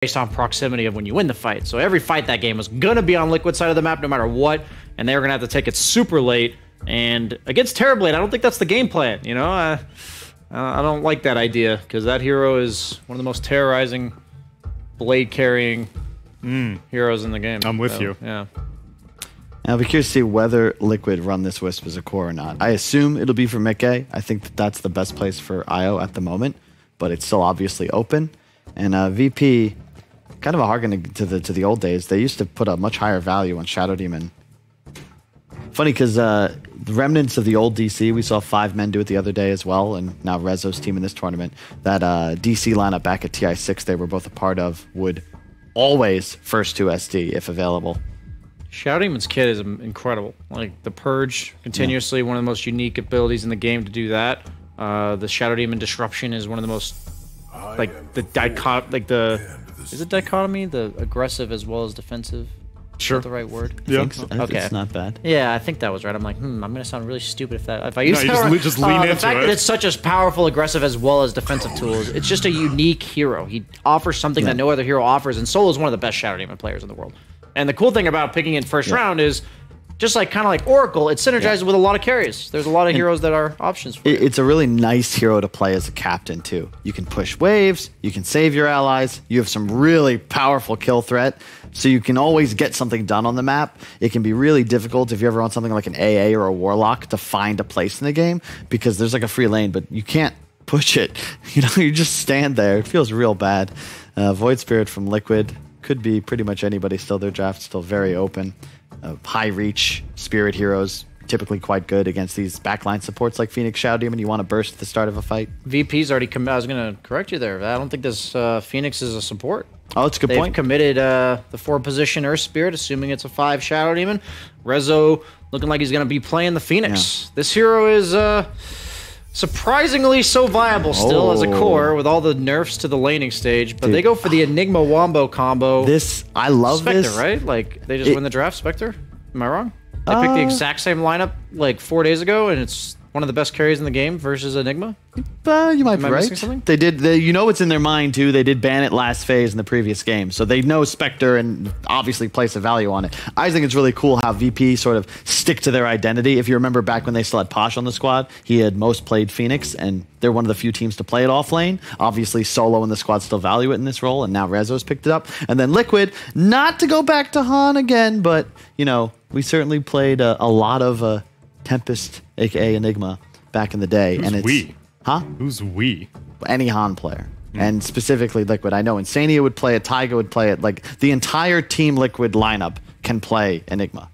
based on proximity of when you win the fight. So every fight that game was gonna be on Liquid side of the map no matter what, and they were gonna have to take it super late. And against Terrorblade, I don't think that's the game plan. You know, I, I don't like that idea because that hero is one of the most terrorizing blade carrying heroes in the game. I'm with So, you. Yeah. I'll be curious to see whether Liquid run this Wisp as a core or not. I assume it'll be for Mickey. I think that that's the best place for IO at the moment, but it's still obviously open. And uh, VP, kind of a harken to the to the old days. They used to put a much higher value on Shadow Demon. Funny because uh, the remnants of the old DC, we saw five men do it the other day as well, and now Rezo's team in this tournament. That uh, DC lineup back at TI6 they were both a part of would always first to SD if available. Shadow Demon's kit is um, incredible. Like the Purge, continuously one of the most unique abilities in the game to do that. Uh, the Shadow Demon Disruption is one of the most like the dicot like the is it dichotomy the aggressive as well as defensive. Is Sure. that the right word? Yeah. It's, Okay. it's not bad. Yeah, I think that was right. I'm like, hmm, I'm gonna sound really stupid if that if I use you that. just word. le- just lean Uh, the fact it. that it's such a powerful, aggressive as well as defensive tools. It's just a unique hero. He offers something that no other hero offers, and Solo is one of the best Shadow Demon players in the world. And the cool thing about picking it first round is. Just like kind of like Oracle, it synergizes with a lot of carries. There's a lot of heroes that are options for It, it's a really nice hero to play as a captain too. You can push waves, you can save your allies, you have some really powerful kill threat, so you can always get something done on the map. It can be really difficult if you ever want something like an AA or a warlock to find a place in the game because there's like a free lane, but you can't push it. You know, you just stand there. It feels real bad. Uh, Void Spirit from Liquid could be pretty much anybody. Still, their draft's still very open. Uh, high reach spirit heroes typically quite good against these backline supports like Phoenix Shadow Demon. You want to burst at the start of a fight. VP's already come. I was going to correct you there. I don't think this uh, Phoenix is a support. Oh, that's a good They've point. committed uh, the four position Earth Spirit, assuming it's a five Shadow Demon. Rezo looking like he's going to be playing the Phoenix. This hero is uh, surprisingly so viable still as a Oh. core with all the nerfs to the laning stage. But they go for the Enigma Wombo combo. this I love Spectre, this. right? Like they just It- win the draft, Spectre? Am I wrong? They picked the Uh, exact same lineup like four days ago, and it's one of the best carries in the game versus Enigma. Uh, you might Am be I right. something? They did. They, you know, what's in their mind too. They did ban it last phase in the previous game, so they know Spectre and obviously place a value on it. I think it's really cool how VP sort of stick to their identity. If you remember back when they still had Posh on the squad, he had most played Phoenix, and they're one of the few teams to play it off lane. Obviously, Solo and the squad still value it in this role, and now Rezo's picked it up. And then Liquid, not to go back to Han again, but you know, we certainly played a, a lot of uh, Tempest, aka Enigma, back in the day, Who's and it's we? huh Who's we? any Han player. Hmm. And specifically Liquid. I know Insania would play it, Taiga would play it. Like the entire Team Liquid lineup can play Enigma.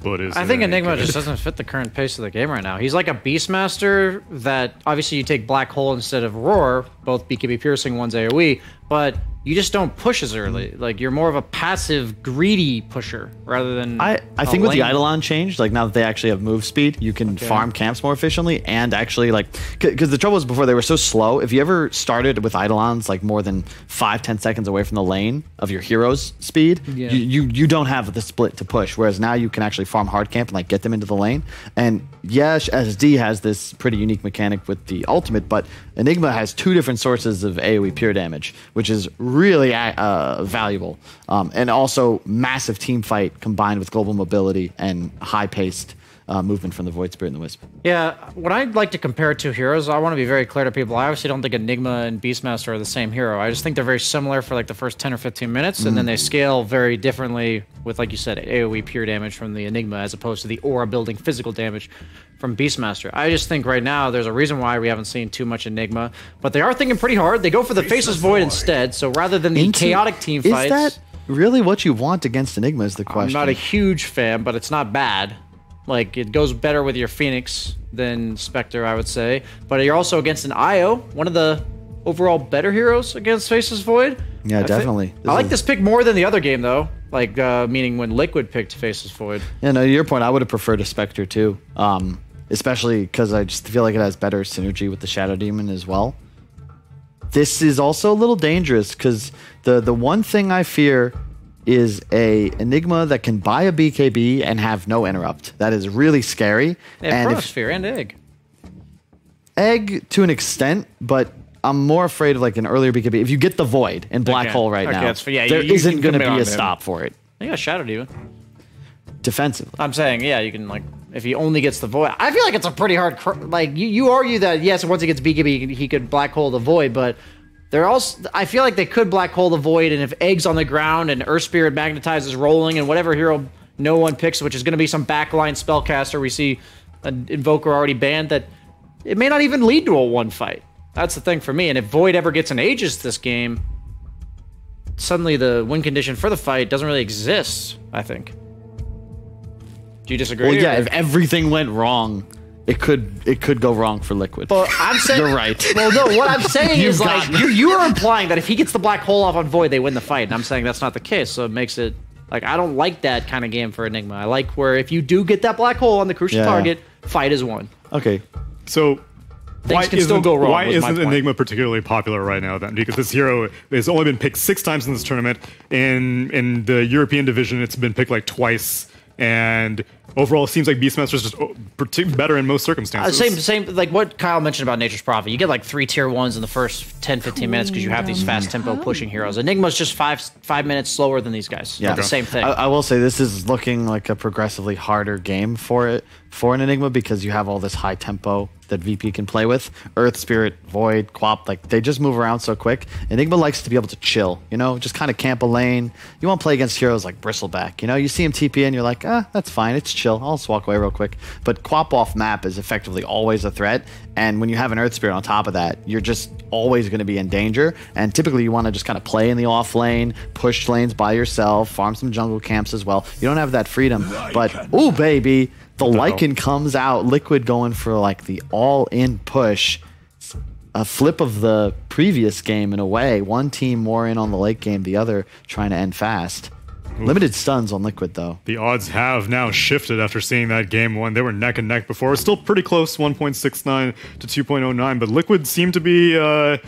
But is I think Enigma good? just doesn't fit the current pace of the game right now. He's like a Beastmaster that obviously you take Black Hole instead of Roar, both BKB piercing, one's AoE, but you just don't push as early. Mm. Like you're more of a passive, greedy pusher rather than. I, I think with the. Eidolon change, like now that they actually have move speed, you can farm camps more efficiently and actually like because the trouble was before they were so slow. If you ever started with Eidolons like more than five ten seconds away from the lane of your hero's speed, Yeah. you, you you don't have the split to push. Whereas now you can actually farm hard camp and like get them into the lane. And yes, SD has this pretty unique mechanic with the ultimate, but Enigma has two different sources of AOE pure damage, which is really uh, valuable. Um, and also massive team fight combined with global mobility and high paced uh, movement from the Void Spirit and the Wisp. Yeah, when I'd like to compare two heroes, I want to be very clear to people. I obviously don't think Enigma and Beastmaster are the same hero. I just think they're very similar for like the first 10 or 15 minutes, and then they scale very differently with, like you said, AoE pure damage from the Enigma as opposed to the aura building physical damage from Beastmaster. I just think right now there's a reason why we haven't seen too much Enigma, but they are thinking pretty hard. They go for the Faceless Void instead, so rather than the Into- chaotic team is that really what you want against Enigma? Is the question. I'm not a huge fan, but it's not bad. Like it goes better with your Phoenix than Spectre, I would say. But you're also against an Io, one of the overall better heroes against Faceless Void. Yeah, I definitely. This I like is- this pick more than the other game though. Like uh, meaning when Liquid picked Faceless Void. Yeah, no, to your point, I would have preferred a Spectre too. Um, especially because I just feel like it has better synergy with the Shadow Demon as well. This is also a little dangerous because the the one thing I fear is a Enigma that can buy a BKB and have no interrupt. That is really scary. And Chronosphere and Egg. egg to an extent, but I'm more afraid of like an earlier BKB. If you get the void in black Okay. hole right Okay, now, that's- yeah, there you- isn't going to be a him. stop for it I got shadowed even. defensively. I'm saying, yeah, you can like if he only gets the void. I feel like it's a pretty hard. Cr- like you, you argue that yes, once he gets BKB, he could black hole the void, but they're also. I feel like they could black hole the void, and if eggs on the ground and Earth Spirit magnetizes rolling, and whatever hero no one picks, which is going to be some backline spellcaster, we see an invoker already banned. That it may not even lead to a one fight. That's the thing for me. And if Void ever gets an Aegis this game, suddenly the win condition for the fight doesn't really exist. I think. Do you disagree? Well, yeah, or- if everything went wrong, it could it could go wrong for Liquid. Well, I'm saying You're right. Well, no, what I'm saying is like me. you you are implying that if he gets the black hole off on Void, they win the fight, and I'm saying that's not the case. So it makes it like I don't like that kind of game for Enigma. I like where if you do get that black hole on the crucial Yeah. target, fight is won. okay, So why can still isn't, go wrong, why isn't. Enigma particularly popular right now then? Because this hero has only been picked six times in this tournament. In in the European division, it's been picked like twice. And overall, it seems like Beastmaster's just oh, better in most Uh, circumstances. same, same, like what Kyle mentioned about Nature's Prophet. You get like three tier ones in the first 10, 15 minutes because you have these fast tempo pushing heroes. Enigma's just five five minutes slower than these guys. yeah, the same thing. I, I will say this is looking like a progressively harder game for it for an Enigma because you have all this high tempo that VP can play with. Earth Spirit, Void, Quap, like they just move around so quick. Enigma likes to be able to chill, you know, just kind of camp a lane. You want to play against heroes like Bristleback, you know, you see him TP and you're like, ah, that's fine, it's chill. I'll just walk away real quick. But Quap off map is effectively always a threat, and when you have an Earth Spirit on top of that, you're just always going to be in danger. And typically, you want to just kind of play in the off lane, push lanes by yourself, farm some jungle camps as well. You don't have that freedom, but ooh, baby, the Lycan comes out, Liquid going for like the all-in push. A flip of the previous game in a way. One team more in on the late game, the other trying to end fast. Limited stuns on Liquid though. the odds have now shifted after seeing that game one. They were neck and neck before. Still pretty close, 1.69 to 2.09, but Liquid seemed to be uh,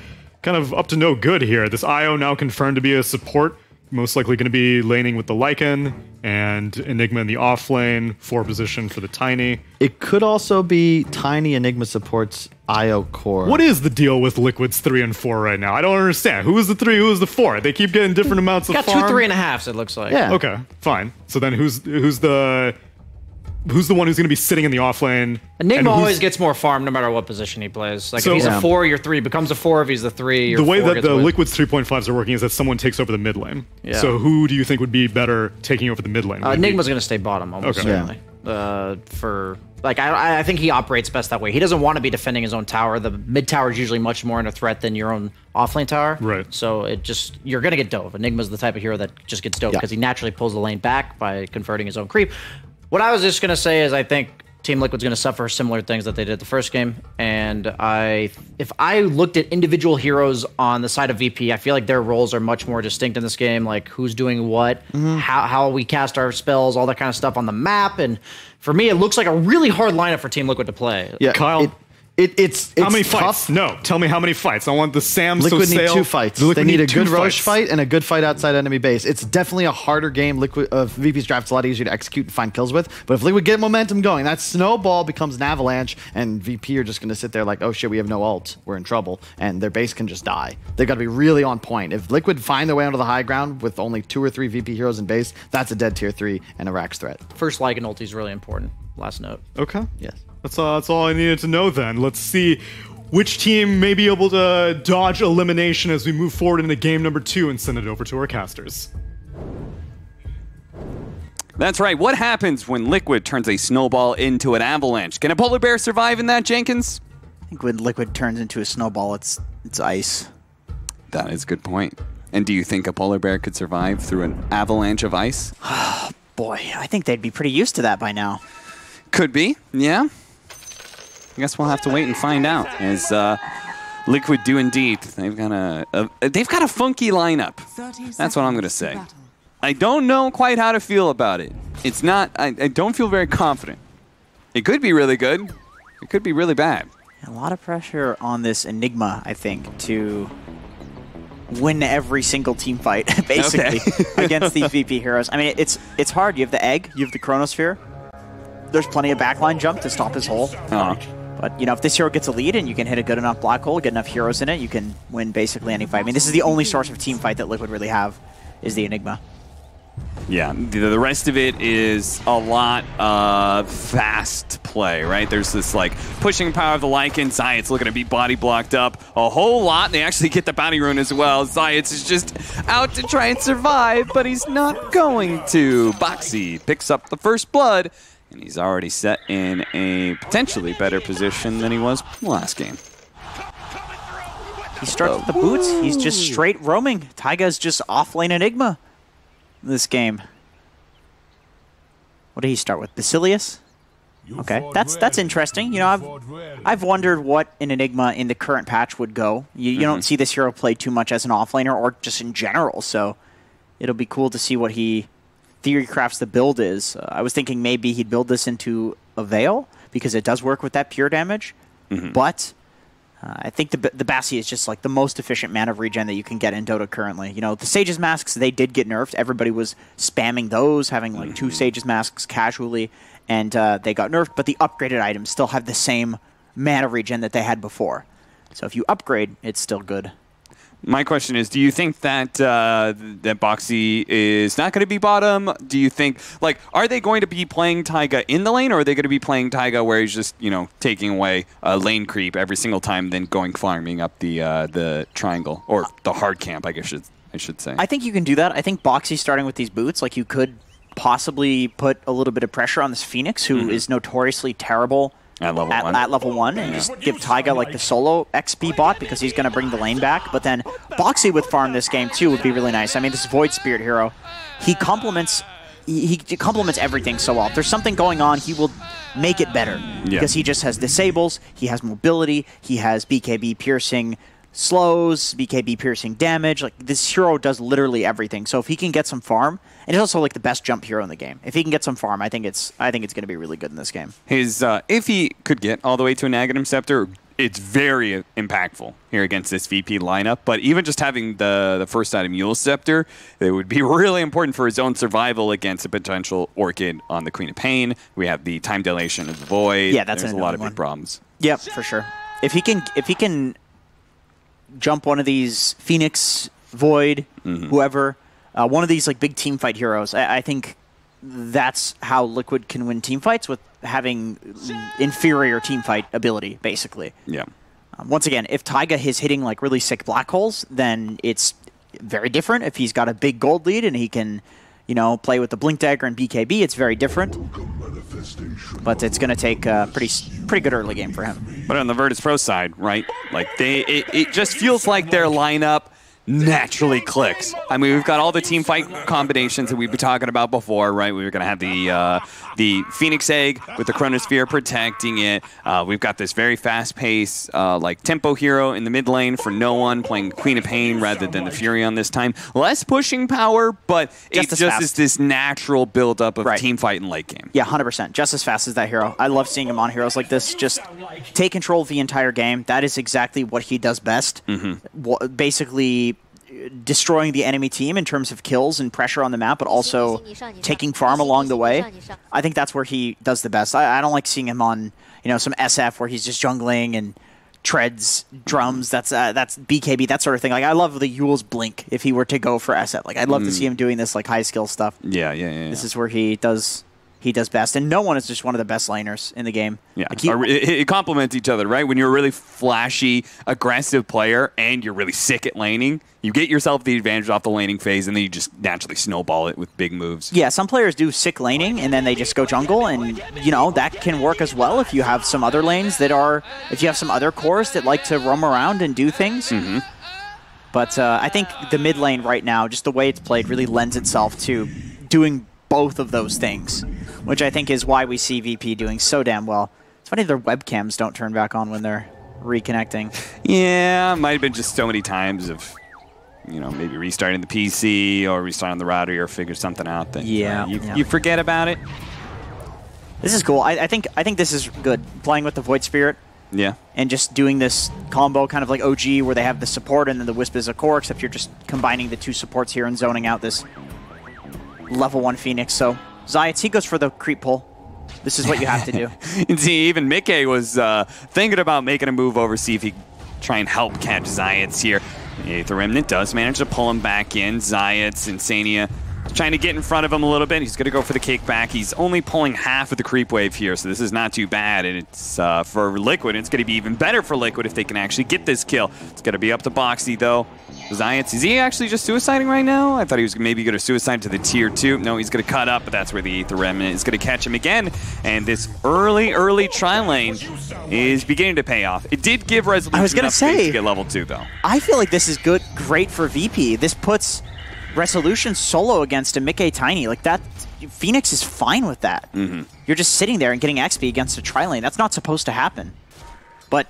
kind of up to no good here. This IO now confirmed to be a support, most likely going to be laning with the Lycan and Enigma in the off lane, four position for the Tiny. It could also be Tiny Enigma supports IO core. What is the deal with Liquid's three and four right now? I don't understand. Who is the three? Who is the four? They keep getting different amounts of Got farm. two three and a halfs. It looks like. Yeah. Okay, fine. So then who's who's the who's the one who's going to be sitting in the off lane? Enigma always gets more farm no matter what position he plays. Like So- if he's Yeah. a four, your three becomes a four. If he's the three, your the way four that the away. Liquid's 3.5s are working is that someone takes over the mid lane. Yeah. So who do you think would be better taking over the mid lane? Uh, Would it be- Enigma's going to stay bottom almost Okay. certainly. Uh, for like I, I think he operates best that way. He doesn't want to be defending his own tower. The mid tower is usually much more in a threat than your own offlane tower. Right. So it just you're going to get dove. Enigma's the type of hero that just gets dove Yeah. because he naturally pulls the lane back by converting his own creep. What I was just going to say is I think Team Liquid's going to suffer similar things that they did the first game, and I, if I looked at individual heroes on the side of VP, I feel like their roles are much more distinct in this game. Like who's doing what, Mm-hmm. how how we cast our spells, all that kind of stuff on the map. And for me, it looks like a really hard lineup for Team Liquid to play. Yeah, Kyle, It, it, it's, it's How many tough. fights? No, tell me how many fights. I want the Sam Liquid need two fights. the they need, a good Rosh fights. fight and a good fight outside enemy base. It's definitely a harder game. Liquid uh, VP's draft's a lot easier to execute and find kills with. But if Liquid get momentum going, that snowball becomes an avalanche, and VP are just going to sit there like, oh shit, we have no ult, we're in trouble, and their base can just die. They've got to be really on point. If Liquid find their way onto the high ground with only two or three VP heroes in base, that's a dead tier three and a Rax threat. First Lycan ulti is really important. Last note. Okay. Yes. That's all, that's all I needed to know then. Let's see which team may be able to dodge elimination as we move forward into game number two and send it over to our casters. That's right. What happens when Liquid turns a snowball into an avalanche? Can a polar bear survive in that, Jenkins? I think when liquid turns into a snowball, it's it's ice. That is a good point. And do you think a polar bear could survive through an avalanche of ice? Oh boy, I think they'd be pretty used to that by now. Could be, yeah. I guess we'll have to wait and find out. As uh, Liquid do indeed, they've got a, a they've got a funky lineup. That's what I'm gonna say. I don't know quite how to feel about it. It's not. I, I don't feel very confident. It could be really good. It could be really bad. A lot of pressure on this Enigma, I think, to win every single team fight, basically, against these VP heroes. I mean, it's it's hard. You have the egg, you have the Chronosphere. There's plenty of backline jump to stop his hole. Uh, But, you know, if this hero gets a lead and you can hit a good enough black hole, get enough heroes in it, you can win basically any fight. I mean, this is the only source of team fight that Liquid really have, is the Enigma. Yeah, the, rest of it is a lot of fast play, right? There's this like pushing power of the Lycan. Zayat's looking to be body blocked up a whole lot. They actually get the bounty rune as well. Zayat's is just out to try and survive, but he's not going to. Boxi picks up the first blood, and he's already set in a potentially better position than he was last game. He starts with the boots. He's just straight roaming. Taiga's just off-lane Enigma this game. What did he start with? Basilius? Okay, that's that's interesting. You know, I've I've wondered what an Enigma in the current patch would go. You, you mm -hmm. don't see this hero play too much as an offlaner or just in general, so it'll be cool to see what he theory crafts the build is. Uh, I was thinking maybe he'd build this into a Veil because it does work with that pure damage, mm -hmm. but uh, I think the the Bassi is just like the most efficient mana regen that you can get in Dota currently. You know, the Sage's masks they did get nerfed. Everybody was spamming those, having like two mm-hmm. Sage's masks casually, and uh, they got nerfed. But the upgraded items still have the same mana regen that they had before. So if you upgrade, it's still good. My question is, do you think that uh, that Boxi is not going to be bottom? Do you think, like, are they going to be playing Taiga in the lane, or are they going to be playing Taiga where he's just, you know, taking away uh, lane creep every single time, then going farming up the uh, the triangle or the hard camp? I guess should I should say. I think you can do that. I think Boxi starting with these boots, like you could possibly put a little bit of pressure on this Phoenix, who mm -hmm. is notoriously terrible at level at, one. At level one, and just give Taiga like the solo XP bot because he's going to bring the lane back. But then Boxi with farm this game too would be really nice. I mean, this Void Spirit hero, he complements he, he complements everything so well. If there's something going on, he will make it better yeah. because he just has disables, he has mobility, he has BKB piercing slows, BKB piercing damage. Like this hero does literally everything. So if he can get some farm, and he's also like the best jump hero in the game. If he can get some farm, I think it's I think it's going to be really good in this game. His uh, if he could get all the way to an Aghanim Scepter, it's very impactful here against this VP lineup. But even just having the the first item Eul Scepter, it would be really important for his own survival against a potential Orchid on the Queen of Pain. We have the time dilation of the Void. Yeah, that's There's a lot of big problems. Yep, for sure. If he can if he can jump one of these Phoenix, Void, mm-hmm. whoever, uh, one of these like big team fight heroes. I, I, think that's how Liquid can win team fights with having inferior team fight ability, basically. Yeah. Um, once again, if Taiga is hitting like really sick black holes, then it's very different. If he's got a big gold lead and he can, you know, play with the Blink Dagger and BKB, it's very different. But it's going to take a pretty pretty good early game for him. But on the Virtus Pro side, right? Like they, it, it just feels like their lineup naturally clicks. I mean, we've got all the team fight combinations that we've been talking about before, right? We were going to have the uh, the Phoenix Egg with the Chronosphere protecting it. Uh, we've got this very fast pace, uh, like tempo hero in the mid lane for no one, playing Queen of Pain rather than the Furion this time. Less pushing power, but just it just fast. is this natural buildup of right. team fight in late game. Yeah, 100%. Just as fast as that hero. I love seeing him on heroes like this. Just take control of the entire game. That is exactly what he does best. Mm -hmm. Basically, destroying the enemy team in terms of kills and pressure on the map, but also taking farm along the way. I think that's where he does the best. I, I don't like seeing him on you know some SF where he's just jungling and treads drums. That's uh, that's BKB that sort of thing. Like I love the Eul's blink if he were to go for SF. Like I'd love mm. to see him doing this like high skill stuff. Yeah, yeah, yeah. This yeah. is where he does he does best, and no one is just one of the best laners in the game. Yeah, like he, it, it, complements each other, right? When you're a really flashy, aggressive player, and you're really sick at laning, you get yourself the advantage off the laning phase, and then you just naturally snowball it with big moves. Yeah, some players do sick laning, and then they just go jungle, and you know that can work as well if you have some other lanes that are, if you have some other cores that like to roam around and do things. Mm -hmm. But uh, I think the mid lane right now, just the way it's played, really lends itself to doing both of those things, which I think is why we see VP doing so damn well. It's funny their webcams don't turn back on when they're reconnecting. Yeah, might have been just so many times of, you know, maybe restarting the PC or restarting the router or figure something out that yeah, uh, you, yeah. you forget about it. This is cool. I, I, think I think this is good. Playing with the Void Spirit. Yeah. And just doing this combo kind of like OG where they have the support and then the Wisp is a core, except you're just combining the two supports here and zoning out this level 1 Phoenix. So Zayats, he goes for the creep pull. This is what you have to do. see, even Mickey was uh, thinking about making a move over, see if he try and help catch Zayats here. The Remnant does manage to pull him back in. Zayats, Insania trying to get in front of him a little bit. He's going to go for the kickback. He's only pulling half of the creep wave here, so this is not too bad. And it's uh, for Liquid. It's going to be even better for Liquid if they can actually get this kill. It's going to be up to Boxy, though. Zayats, is he actually just suiciding right now? I thought he was maybe going to suicide to the tier 2. No, he's going to cut up, but that's where the Aether Remnant is going to catch him again. And this early, early tri lane is beginning to pay off. It did give Resolution I was gonna say- to get level 2, though. I feel like this is good, great for VP. This puts Resolution solo against a Mickey Tiny. Like that, Phoenix is fine with that. Mm-hmm. You're just sitting there and getting XP against a tri lane. That's not supposed to happen. But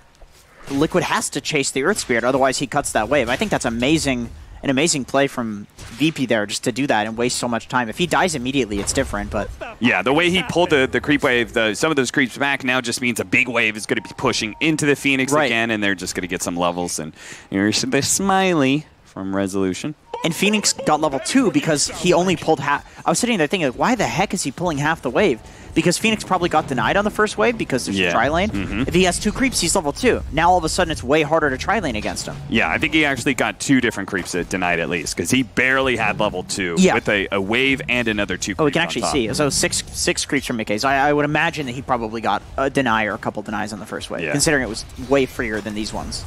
Liquid has to chase the Earth Spirit, otherwise he cuts that wave. I think that's amazing, an amazing play from VP there, just to do that and waste so much time. If he dies immediately, it's different. But Yeah, the way he pulled the, the creep wave, the, some of those creeps back now just means a big wave is going to be pushing into the Phoenix Right. again, and they're just going to get some levels. And here's the smiley from Resolution. And Phoenix got level two because he only pulled half. I was sitting there thinking, why the heck is he pulling half the wave? Because Phoenix probably got denied on the first wave because there's Yeah. a tri lane. Mhm. If he has two creeps, he's level two. Now all of a sudden it's way harder to tri lane against him. Yeah, I think he actually got two different creeps that denied at least, because he barely had level two Yeah. with a, a wave and another two. Oh, we can actually see. So six six creeps from Mickey's. I, I would imagine that he probably got a deny or a couple denies on the first wave, Yeah. considering it was way freer than these ones.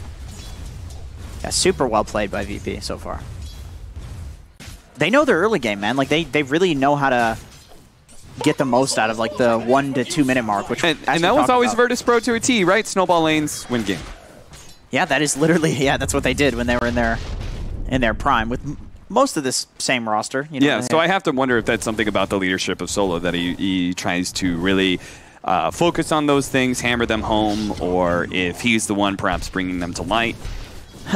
Yeah, super well played by VP so far. They know their early game, man. Like they, they really know how to get the most out of like the one to two minute mark, which And, and that was always about- Virtus Pro to a T, right? Snowball lanes win game. Yeah, that is literally yeah. That's what they did when they were in their in their prime with most of this same roster. You know, Yeah, so I have to wonder if that's something about the leadership of Solo that he, he tries to really uh, focus on those things, hammer them home, or if he's the one perhaps bringing them to light.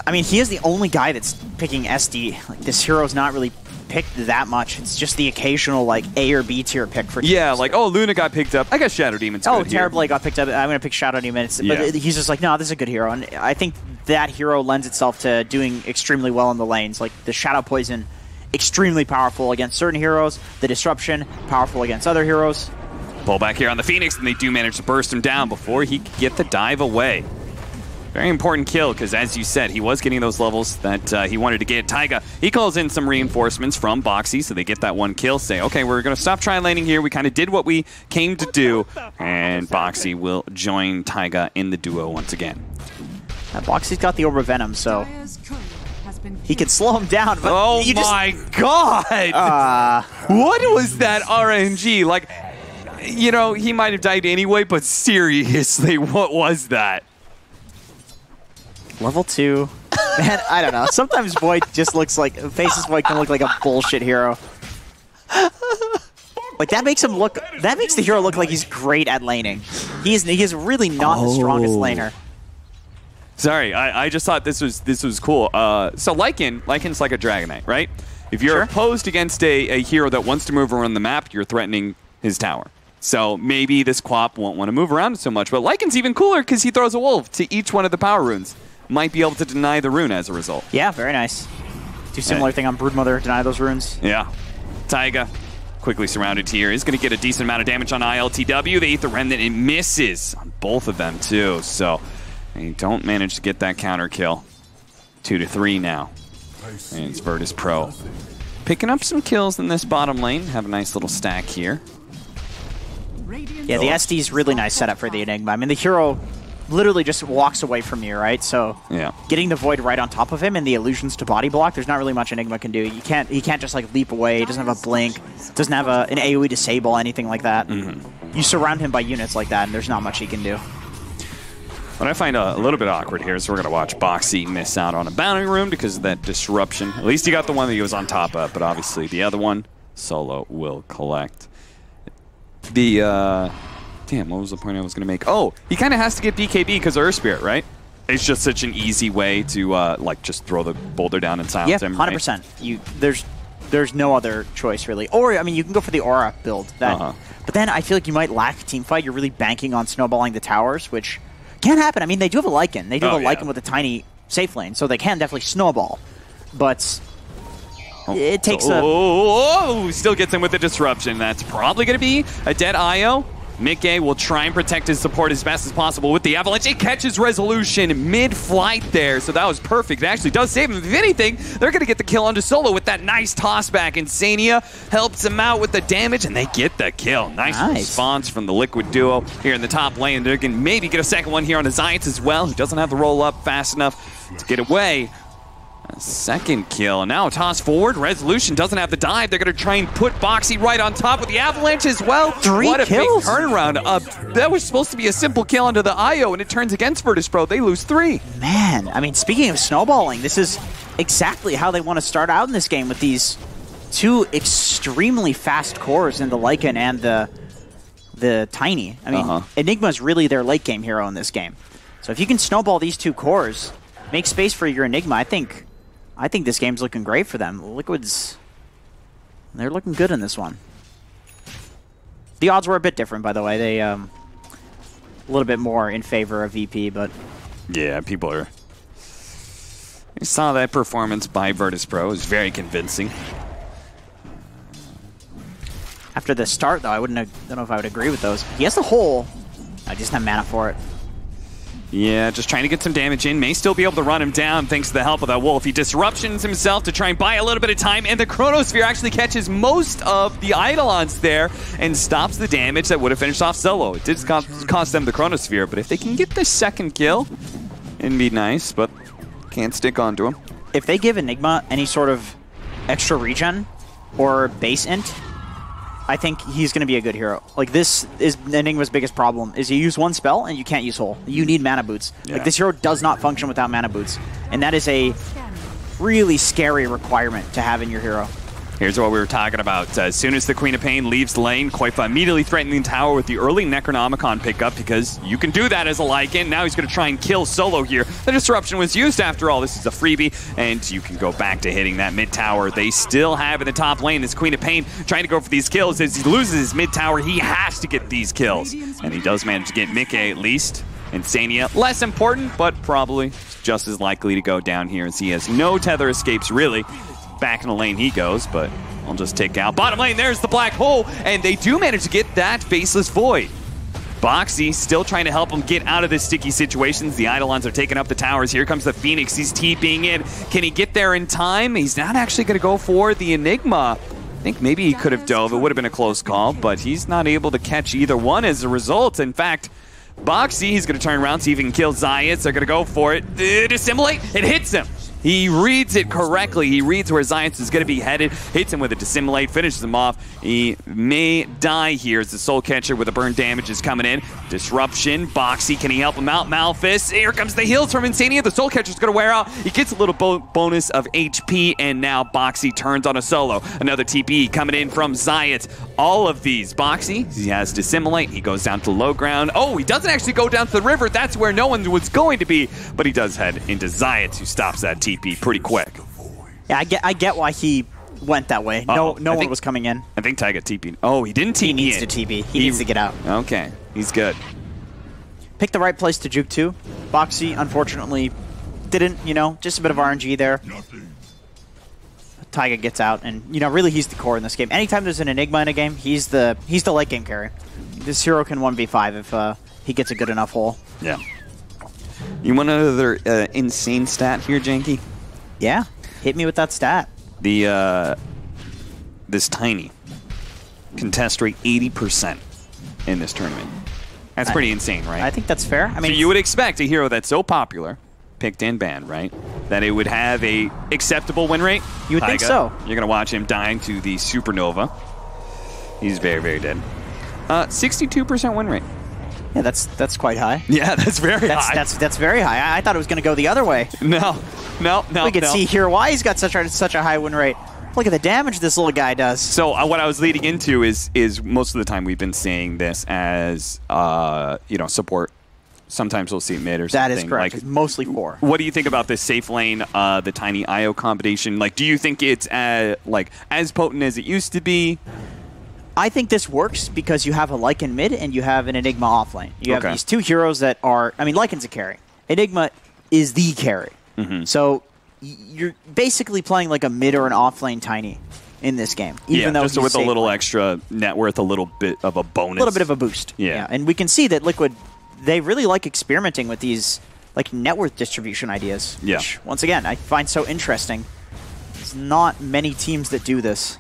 I mean, he is the only guy that's picking SD. Like this hero's not really picked that much. It's just the occasional like A or B tier pick for. Yeah, like oh, Luna got picked up. I guess Shadow Demon's Oh. Terrorblade got picked up. I'm going to pick Shadow Demon. It's, Yeah. But he's just like, no, this is a good hero. And I think that hero lends itself to doing extremely well in the lanes. Like the Shadow Poison, extremely powerful against certain heroes. The Disruption, powerful against other heroes. Pull back here on the Phoenix, and they do manage to burst him down before he could get the dive away. Very important kill, because as you said, he was getting those levels that uh, he wanted to get. Taiga, he calls in some reinforcements from Boxi, so they get that one kill, say, okay, we're going to stop tri-laning here. We kind of did what we came to do, and Boxi will join Taiga in the duo once again. That Boxi's got the Orb Venom, so he can slow him down. But Oh you just- my god! Uh, what was that RNG? Like, you know, he might have died anyway, but seriously, what was that? Level two. Man, I don't know. Sometimes Void just looks like Faces Void can look like a bullshit hero. Like that makes him look. That makes the hero look like he's great at laning. He's he is really not the strongest Oh. laner. Sorry, I, I just thought this was this was cool. Uh, so Lycan, Lycan's like a Dragon Knight, right? If you're Sure. opposed against a, a hero that wants to move around the map, you're threatening his tower. So maybe this Quap won't want to move around so much, but Lycan's even cooler because he throws a wolf to each one of the power runes. Might be able to deny the rune as a result. Yeah, very nice. Do similar thing on Broodmother. Deny those runes. Yeah. Taiga, quickly surrounded here, is going to get a decent amount of damage on ILTW. They eat the Remnant. It misses on both of them, too. So they don't manage to get that counter kill. Two to three now. And it's Virtus Pro. Picking up some kills in this bottom lane. Have a nice little stack here. Yeah, the SD is really nice setup for the Enigma. I mean, the hero literally just walks away from you, right? So Yeah. getting the void right on top of him and the illusions to body block, there's not really much Enigma can do. You can't he can't just like leap away. He doesn't have a blink. Doesn't have a, an AOE disable, anything like that. Mm-hmm. You surround him by units like that, and there's not much he can do. What I find a, a little bit awkward here is we're going to watch Boxi miss out on a bounty rune because of that disruption. At least he got the one that he was on top of, but obviously the other one, Solo will collect. The, uh, damn, what was the point I was going to make? Oh, he kind of has to get BKB because of Earth Spirit, right? It's just such an easy way to, uh, like, just throw the boulder down and silence Yeah, him. hundred right? percent. You there's there's no other choice really. Or I mean, you can go for the aura build. That, Uh-huh. but then I feel like you might lack team fight. You're really banking on snowballing the towers, which can happen. I mean, they do have a Lycan. They do Oh, have a yeah. Lycan with a tiny safe lane, so they can definitely snowball. But it takes oh, a oh, oh, still gets him with the disruption. That's probably going to be a dead IO. Mickey will try and protect his support as best as possible with the Avalanche. It catches Resolution mid-flight there, so that was perfect. It actually does save him. If anything, they're going to get the kill onto Solo with that nice toss back. Insania helps him out with the damage, and they get the kill. Nice, Nice. response from the Liquid duo here in the top lane. They're going to maybe get a second one here on the Zions as well, who doesn't have the roll up fast enough to get away. Second kill. Now toss forward. Resolution doesn't have the dive. They're going to try and put Boxi right on top with the Avalanche as well. Three what a big turnaround. Uh, that was supposed to be a simple kill onto the IO, and it turns against Virtus Pro. They lose three. Man, I mean, speaking of snowballing, this is exactly how they want to start out in this game with these two extremely fast cores in the Lycan and the the Tiny. I mean, Uh-huh. Enigma's really their late game hero in this game. So if you can snowball these two cores, make space for your Enigma, I think I think this game's looking great for them. Liquid's they're looking good in this one. The odds were a bit different, by the way. They um a little bit more in favor of VP, but Yeah, people are. I saw that performance by Virtus Pro. It was very convincing. After the start, though, I wouldn't. I don't know if I would agree with those. He has the hole. I just have mana for it. Yeah, just trying to get some damage in. May still be able to run him down thanks to the help of that wolf. He disruptions himself to try and buy a little bit of time, and the Chronosphere actually catches most of the Eidolons there and stops the damage that would have finished off Solo. It did cost, them the Chronosphere, but if they can get the second kill, it'd be nice, but can't stick onto him. If they give Enigma any sort of extra regen or base int, I think he's going to be a good hero. Like this is Enigma's biggest problem: is you use one spell and you can't use hole. You need mana boots. Yeah. Like this hero does not function without mana boots, and that is a really scary requirement to have in your hero. Here's what we were talking about. Uh, as soon as the Queen of Pain leaves lane, qojqva immediately threatening tower with the early Necronomicon pickup because you can do that as a Lycan. Now he's going to try and kill Solo here. The disruption was used after all. This is a freebie, and you can go back to hitting that mid tower. They still have in the top lane this Queen of Pain trying to go for these kills. As he loses his mid tower, he has to get these kills. And he does manage to get Mickey at least. Insania, less important, but probably just as likely to go down here as he has no tether escapes really. Back in the lane he goes, but I'll just take out. Bottom lane, there's the black hole, and they do manage to get that faceless void. Boxi still trying to help him get out of this sticky situations. The Eidolons are taking up the towers. Here comes the Phoenix. He's TPing in. Can he get there in time? He's not actually going to go for the Enigma. I think maybe he could have dove. It would have been a close call, but he's not able to catch either one as a result. In fact, Boxi, he's going to turn around, see if he can kill Zayas. They're going to go for it. Dissimulate. It hits him. He reads it correctly. He reads where Zayas is going to be headed, hits him with a dissimulate, finishes him off. He may die here as the soul catcher with the burn damage is coming in. Disruption. Boxi, can he help him out? Malphus. Here comes the heals from Insania. The soul catcher's going to wear out. He gets a little bo- bonus of HP, and now Boxi turns on a solo. Another TP coming in from Zayat. All of these. Boxi, he has dissimulate. He goes down to low ground. Oh, he doesn't actually go down to the river. That's where no one was going to be, but he does head into Zayat, who stops that TP pretty quick. Yeah, I get. I get why he went that way. No, Uh-oh. no I one think- was coming in. I think Taiga TP. Oh, he didn't TP. He needs in. to TP. He, needs to get out. Okay, he's good. Pick the right place to juke to. Boxi, unfortunately, didn't. You know, just a bit of RNG there. Taiga gets out, and you know, really, he's the core in this game. Anytime there's an Enigma in a game, he's the he's the late game carry. This hero can one v five if uh, he gets a good enough hole. Yeah. You want another uh, insane stat here, Janky? Yeah, hit me with that stat. The uh, this tiny contest rate eighty percent in this tournament. That's I- pretty insane, right? I think that's fair. I mean, so you would expect a hero that's so popular, picked and banned, right? That it would have a acceptable win rate. You would think so. You're gonna watch him dying to the supernova. He's very, very dead. Uh, 62% win rate. Yeah, that's that's quite high. Yeah, that's very That's high. that's that's very high. I, I thought it was going to go the other way. no, no, no. we can no. see here why he's got such a, such a high win rate. Look at the damage this little guy does. So uh, what I was leading into is is most of the time we've been seeing this as uh, you know support. Sometimes we'll see it mid or That something. is correct. Like, it's mostly four. what do you think about this safe lane, uh, the tiny IO combination? Like, do you think it's uh, like as potent as it used to be? I think this works because you have a Lycan mid and you have an Enigma off lane. You have Okay. these two heroes that are. I mean, Lycan's a carry. Enigma is the carry. Mm-hmm. So you're basically playing like a mid or an off lane tiny. in this game. Even yeah, though just with a little one. extra net worth, a little bit of a bonus. a little bit of a boost. Yeah. and we can see that Liquid, they really like experimenting with these like net worth distribution ideas. Yeah. Which, once again, I find so interesting. There's not many teams that do this.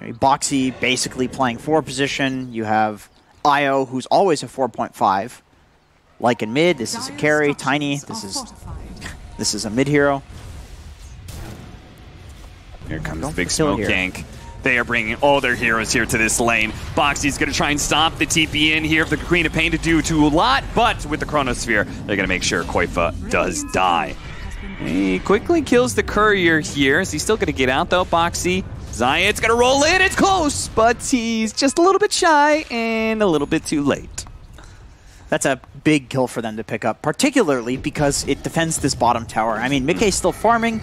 You know, Boxi basically playing four position. You have Io, who's always a 4.5. Like in mid, this is a carry. Tiny, this is this is a mid hero. Here comes Don't Big kill Smoke here. Yank. They are bringing all their heroes here to this lane. Boxi's going to try and stop the TP in here for the Queen of Pain to do to a lot, but with the Chronosphere, they're going to make sure qojqva does die. He quickly kills the courier here. Is he still going to get out though, Boxi? Zayat's going to roll in. It's close, but he's just a little bit shy and a little bit too late. That's a big kill for them to pick up, particularly because it defends this bottom tower. I mean, Mickey's still farming.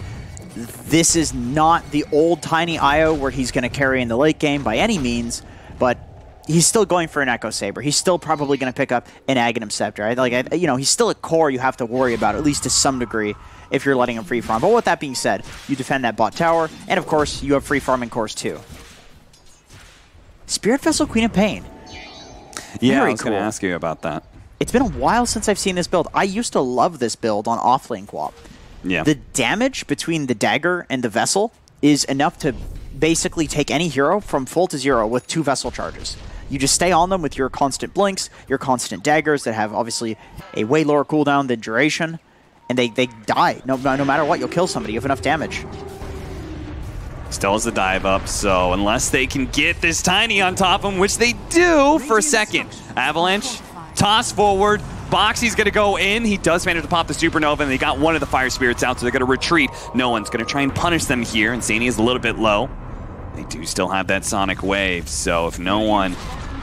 This is not the old Tiny Io where he's going to carry in the late game by any means, but he's still going for an Echo Saber. He's still probably going to pick up an Aghanim Scepter. I, like, I, you know, he's still a core you have to worry about, at least to some degree, if you're letting him free farm. But with that being said, you defend that bot tower, and of course, you have free farming cores too. Spirit Vessel Queen of Pain. Yeah, I Very was going to ask you about that. It's been a while since I've seen this build. I used to love this build on offlane quap. Yeah. The damage between the dagger and the vessel is enough to basically take any hero from full to zero with two vessel charges. You just stay on them with your constant blinks, your constant daggers that have obviously a way lower cooldown than duration, and they, they die. No, no matter what, you'll kill somebody. You have enough damage. Still has the dive up, so unless they can get this tiny on top of him, which they do for a second. Avalanche, toss forward. Boxi's gonna go in. He does manage to pop the supernova, and they got one of the fire spirits out, so they're gonna retreat. No one's gonna try and punish them here. and Insania is a little bit low. They do still have that sonic wave, so if no one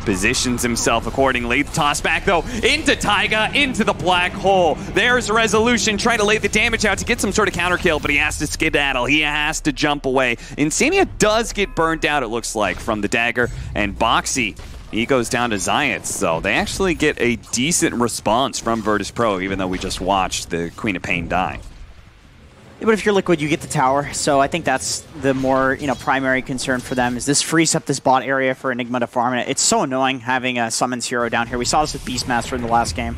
positions himself accordingly, toss back though into Taiga, into the black hole. There's resolution trying to lay the damage out to get some sort of counter kill, but he has to skedaddle. He has to jump away. Insania does get burnt out, it looks like, from the dagger, and Boxi. He goes down to Zayat, so they actually get a decent response from Virtus Pro, even though we just watched the Queen of Pain die. But if you're liquid, you get the tower. So I think that's the more you know primary concern for them. Is this frees up this bot area for Enigma to farm? And it's so annoying having a summons hero down here. We saw this with Beastmaster in the last game.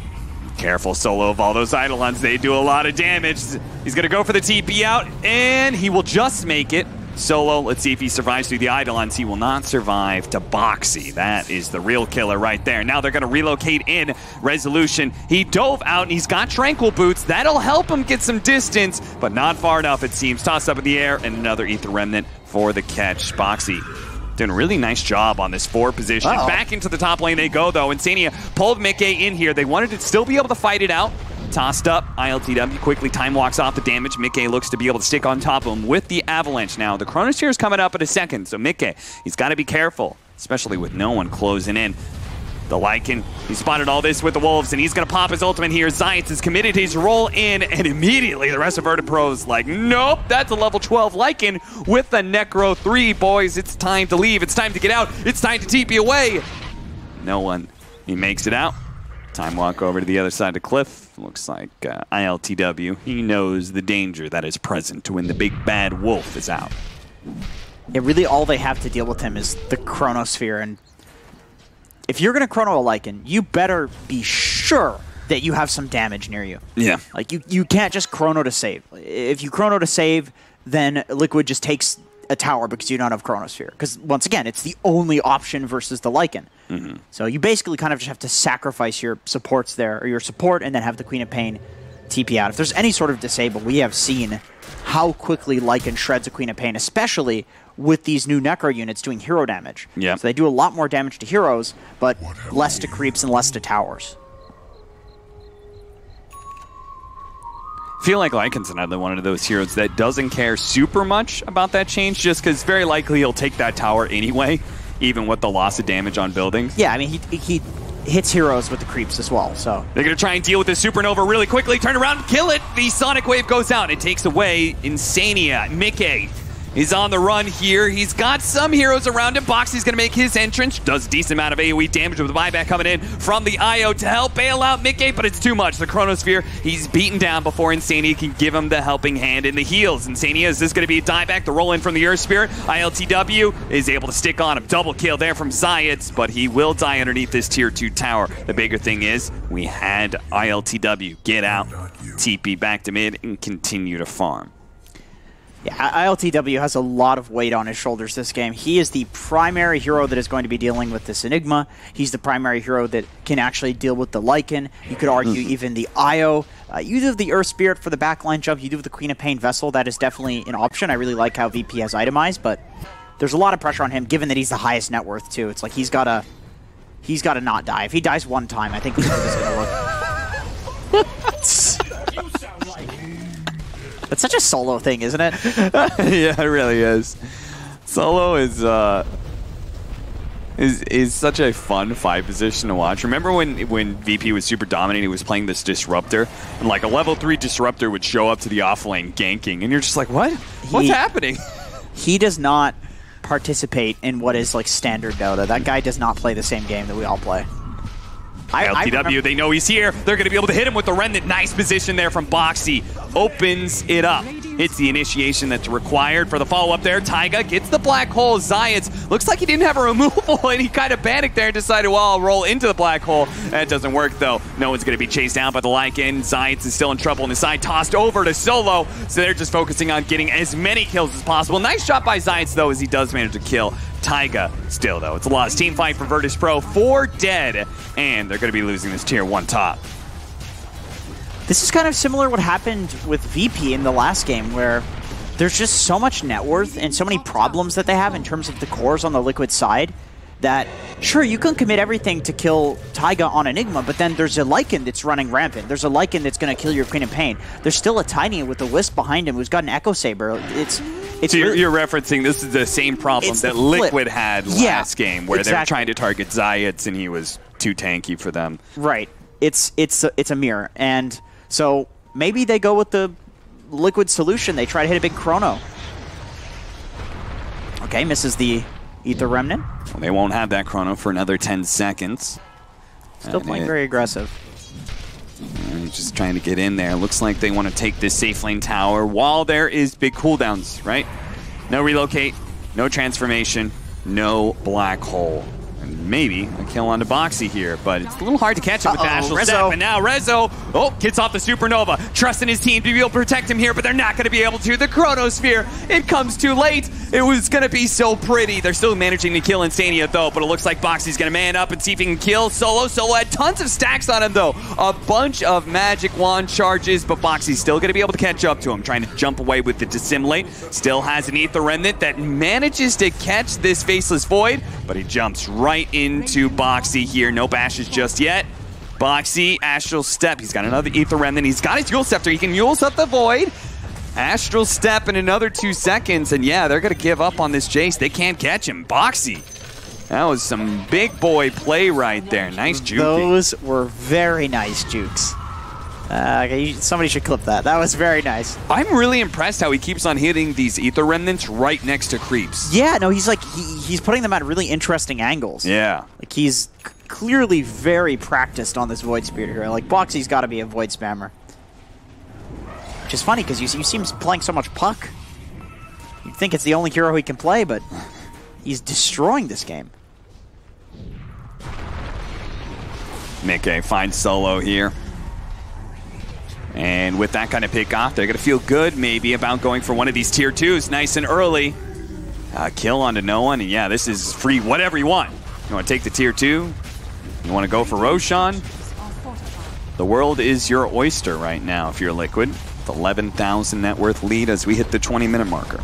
Careful solo of all those Eidolons. They do a lot of damage. He's going to go for the TP out, and he will just make it. Solo, let's see if he survives through the Eidolons. He will not survive to Boxi. That is the real killer right there. Now they're going to relocate in Resolution. He dove out, and he's got Tranquil Boots. That'll help him get some distance, but not far enough, it seems. Tossed up in the air, and another Aether Remnant for the catch. Boxi Doing a really nice job on this four position. Uh-oh. Back into the top lane they go, though. Insania pulled Mickey in here. They wanted to still be able to fight it out. Tossed up. ILTW quickly time walks off the damage. Mickey looks to be able to stick on top of him with the Avalanche. Now, the Chronosphere is coming up in a second, so Mickey, he's got to be careful, especially with no one closing in. The Lycan, he spotted all this with the Wolves, and he's going to pop his ultimate here. Zayats has committed his roll in, and immediately the rest of Vertipro's like, nope, that's a level 12 Lycan with the Necro 3. Boys, it's time to leave. It's time to get out. It's time to TP away. No one. He makes it out. Time walk over to the other side of the cliff. Looks like uh, ILTW. He knows the danger that is present when the big bad wolf is out. Yeah, really all they have to deal with him is the Chronosphere. And if you're going to Chrono a Lycan, you better be sure that you have some damage near you. Yeah. Like, you, you can't just Chrono to save. If you Chrono to save, then Liquid just takes a tower because you don't have Chronosphere. Because, once again, it's the only option versus the Lycan. Mm-hmm. So you basically kind of just have to sacrifice your supports there, or your support, and then have the Queen of Pain TP out. If there's any sort of disable, we have seen how quickly Lycan shreds a Queen of Pain, especially with these new Necro units doing hero damage. Yeah. So they do a lot more damage to heroes, but less to creeps and less to towers. Feel like Lycan's another one of those heroes that doesn't care super much about that change, just because very likely he'll take that tower anyway, even with the loss of damage on buildings. Yeah, I mean, he, he hits heroes with the creeps as well, so... They're going to try and deal with this supernova really quickly. Turn around, kill it. The sonic wave goes out. It takes away Insania. Mickey He's on the run here. He's got some heroes around him. Boxi's going to make his entrance. Does decent amount of AoE damage with the buyback coming in from the IO to help bail out Mickey, but it's too much. The Chronosphere, he's beaten down before Insania can give him the helping hand in the heals. Insania, is this going to be a dieback? The roll in from the Earth Spirit. ILTW is able to stick on him. Double kill there from Zayats, but he will die underneath this tier 2 tower. The bigger thing is we had ILTW get out, TP back to mid, and continue to farm. Yeah, ILTW has a lot of weight on his shoulders this game. He is the primary hero that is going to be dealing with this Enigma. He's the primary hero that can actually deal with the Lycan. You could argue mm. even the Io. Uh, you do the Earth Spirit for the backline jump. You do the Queen of Pain Vessel. That is definitely an option. I really like how VP has itemized, but there's a lot of pressure on him given that he's the highest net worth too. It's like he's got to he's got to not die. If he dies one time, I think It's such a solo thing, isn't it? yeah, it really is. Solo is uh, is is such a fun five position to watch. Remember when when VP was super dominant, he was playing this disruptor, and like a level three disruptor would show up to the offlane ganking, and you're just like, what? What's happening? he does not participate in what is like standard Dota. That guy does not play the same game that we all play. I, LTW, I they know he's here. They're going to be able to hit him with the Remnant. Nice position there from Boxi. Opens it up. It's the initiation that's required for the follow-up there. Taiga gets the black hole. Zayac looks like he didn't have a removal, and he kind of panicked there and decided, well, I'll roll into the black hole. That doesn't work, though. No one's going to be chased down by the Lycan. Zayac is still in trouble on the side, tossed over to Solo. So they're just focusing on getting as many kills as possible. Nice shot by Zayac, though, as he does manage to kill Taiga still, though. It's a loss. Team fight for Virtus Pro. Four dead, and they're going to be losing this tier one top. This is kind of similar what happened with VP in the last game, where there's just so much net worth and so many problems that they have in terms of the cores on the Liquid side that, sure, you can commit everything to kill Taiga on Enigma, but then there's a Lycan that's running rampant. There's a Lycan that's going to kill your Queen of Pain. There's still a Tiny with a Wisp behind him who's got an Echo Sabre. It's it's so really, you're, referencing this is the same problem that Liquid had last yeah, game, where exactly. they were trying to target Zayac and he was too tanky for them. Right. It's it's a, it's a mirror, and so maybe they go with the Liquid solution. They try to hit a big Chrono. Okay, misses the Aether Remnant. Well, they won't have that Chrono for another 10 seconds. Still and playing it, very aggressive. Mm, just trying to get in there. Looks like they want to take this safe lane tower while there is big cooldowns, right? No relocate, no transformation, no black hole maybe a kill onto Boxi here, but it's a little hard to catch him uh -oh, with the Astral Step. And now Rezo, oh, gets off the Supernova, trusting his team to be able to protect him here, but they're not going to be able to. The Chronosphere, it comes too late. It was going to be so pretty. They're still managing to kill Insania, though, but it looks like Boxi's going to man up and see if he can kill Solo. Solo had tons of stacks on him, though. A bunch of Magic Wand charges, but Boxi's still going to be able to catch up to him, trying to jump away with the Dissimilate. Still has an Aether Remnant that manages to catch this Faceless Void, but he jumps right into Boxi here. No bashes just yet. Boxi, Astral Step. He's got another Aether Remnant. He's got his Eul Scepter. He can Eul Scepter the Void. Astral Step in another two seconds, and yeah, they're going to give up on this Jace. They can't catch him. Boxi. That was some big boy play right there. Nice juke. Those were very nice jukes. Uh, somebody should clip that. That was very nice. I'm really impressed how he keeps on hitting these Aether Remnants right next to creeps. Yeah, no, he's like, he, he's putting them at really interesting angles. Yeah. Like, he's clearly very practiced on this Void Spirit here. Like, Boxi's got to be a Void spammer. Which is funny because you, you see him playing so much Puck. You'd think it's the only hero he can play, but he's destroying this game. MiCKe finds solo here. And with that kind of pick off, they're going to feel good maybe about going for one of these tier twos nice and early. Uh, kill onto no one, and yeah, this is free whatever you want. You want to take the tier two? You want to go for Roshan? The world is your oyster right now if you're Liquid. 11,000 net worth lead as we hit the 20 minute marker.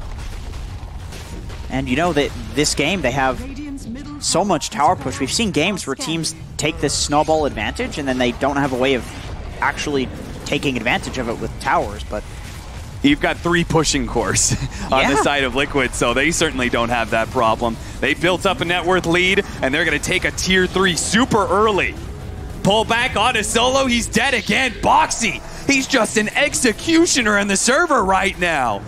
And you know that this game, they have so much tower push. We've seen games where teams take this snowball advantage and then they don't have a way of actually taking advantage of it with towers, but You've got three pushing cores on yeah. the side of Liquid, so they certainly don't have that problem. They built up a net worth lead, and they're going to take a tier three super early. Pull back onto Solo, he's dead again. Boxi He's just an executioner in the server right now.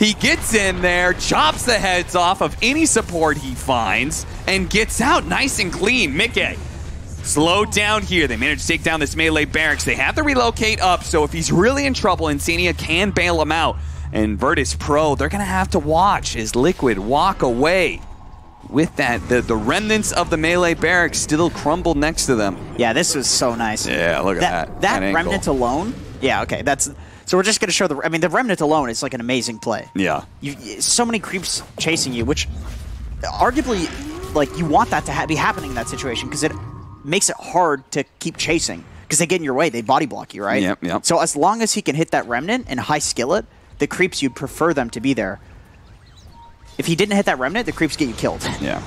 He gets in there, chops the heads off of any support he finds, and gets out nice and clean. MiCKe slowed down here. They managed to take down this melee barracks. They have to relocate up, so if he's really in trouble, Insania can bail him out. And Virtus Pro, they're going to have to watch as Liquid walk away with that. The, the remnants of the melee barracks still crumbled next to them. Yeah, this was so nice. Yeah, look at that. That, That angle. remnant alone. Yeah, okay. That's so we're just gonna show the. I mean, the remnant alone is like an amazing play. Yeah. You, so many creeps chasing you, which arguably, like, you want that to ha- be happening in that situation because it makes it hard to keep chasing because they get in your way. They body block you, right? Yep, yep. So as long as he can hit that remnant and high skillet, the creeps you'd prefer them to be there. If he didn't hit that remnant, the creeps get you killed. Yeah.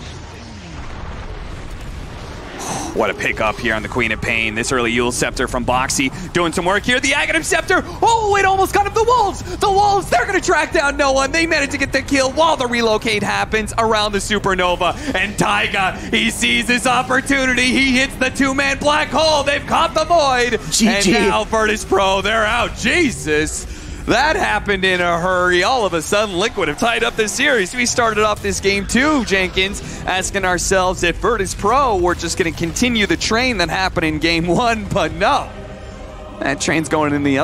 What a pickup here on the Queen of Pain. This early Eul Scepter from Boxi doing some work here. The Aghanim Scepter. Oh, it almost got him the Wolves. The Wolves, they're going to track down no one. They managed to get the kill while the relocate happens around the Supernova. And Taiga, he sees this opportunity. He hits the two-man black hole. They've caught the Void. GG. And now Virtus Pro, they're out. Jesus. That happened in a hurry. All of a sudden, Liquid have tied up this series. We started off this game too, Jenkins, asking ourselves if Virtus Pro were just going to continue the train that happened in game one, but no. That train's going in the other.